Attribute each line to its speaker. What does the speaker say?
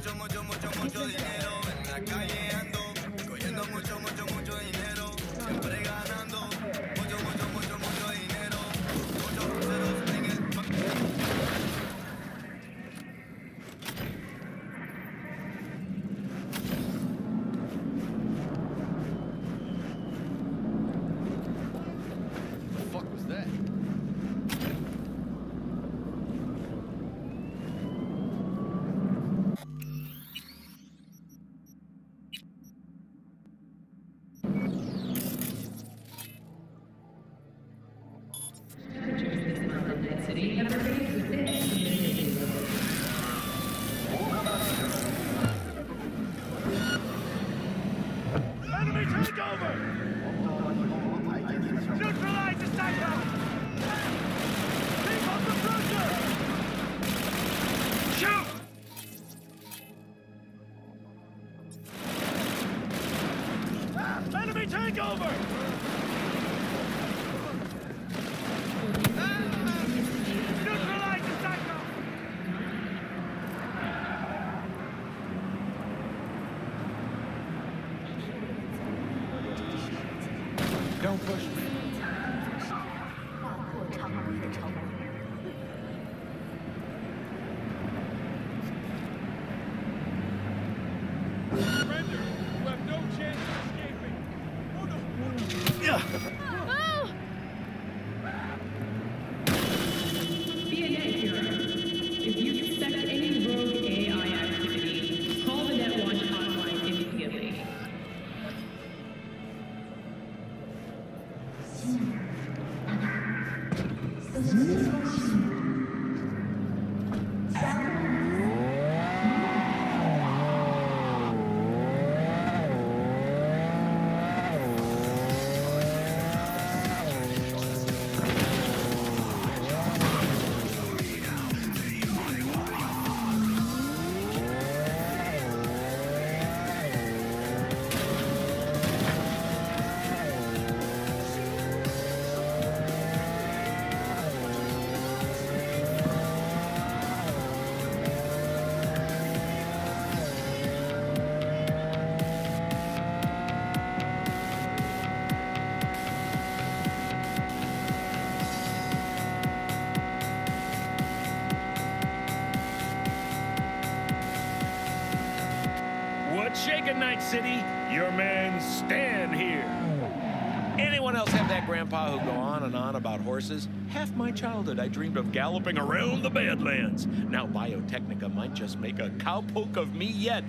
Speaker 1: mucho, mucho, mucho, mucho dinero. En la calle
Speaker 2: Enemy takeover! Neutralize! Enemy takeover! Neutralize the cyclone!
Speaker 3: Don't push me.
Speaker 2: Surrender! You have no chance of escaping! Oh no!
Speaker 4: Yeah.
Speaker 2: What's shaking, Night City? Your man Stan here.
Speaker 5: Anyone else have that grandpa who go on and on about horses? Half my childhood I dreamed of galloping around the Badlands. Now Biotechnica might just make a cowpoke of me yet.